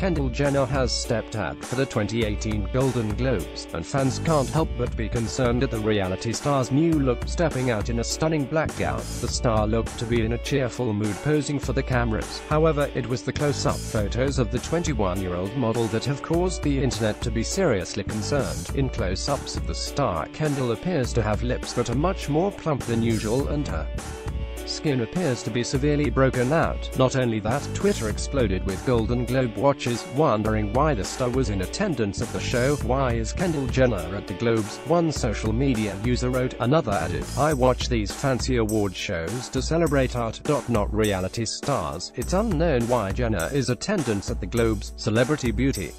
Kendall Jenner has stepped out for the 2018 Golden Globes, and fans can't help but be concerned at the reality star's new look stepping out in a stunning black gown. The star looked to be in a cheerful mood posing for the cameras. However, it was the close-up photos of the 21-year-old model that have caused the internet to be seriously concerned. In close-ups of the star, Kendall appears to have lips that are much more plump than usual and her skin appears to be severely broken out. Not only that, Twitter exploded with Golden Globe watchers, wondering why the star was in attendance at the show. Why is Kendall Jenner at the Globes? One social media user wrote, another added, I watch these fancy award shows to celebrate art. Not reality stars. It's unknown why Jenner is attendance at the Globes. Celebrity Beauty